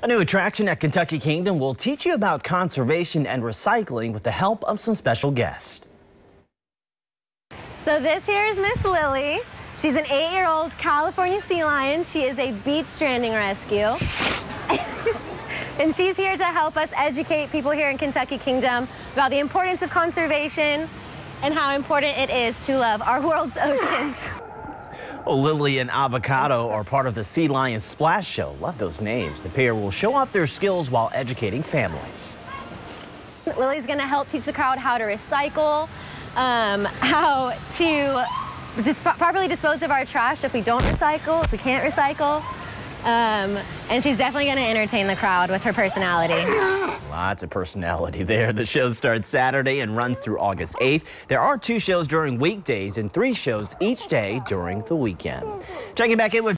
A new attraction at Kentucky Kingdom will teach you about conservation and recycling with the help of some special guests. So this here is Miss Lily. She's an eight-year-old California sea lion. She is a beach stranding rescue. and she's here to help us educate people here in Kentucky Kingdom about the importance of conservation and how important it is to love our world's oceans. Lily and Avocado are part of the Sea Lion Splash Show. Love those names. The pair will show off their skills while educating families. Lily's going to help teach the crowd how to recycle, um, how to dis properly dispose of our trash if we don't recycle, if we can't recycle. Um, and she's definitely going to entertain the crowd with her personality. Lots of personality there. The show starts Saturday and runs through August 8th. There are two shows during weekdays and three shows each day during the weekend. Checking back in with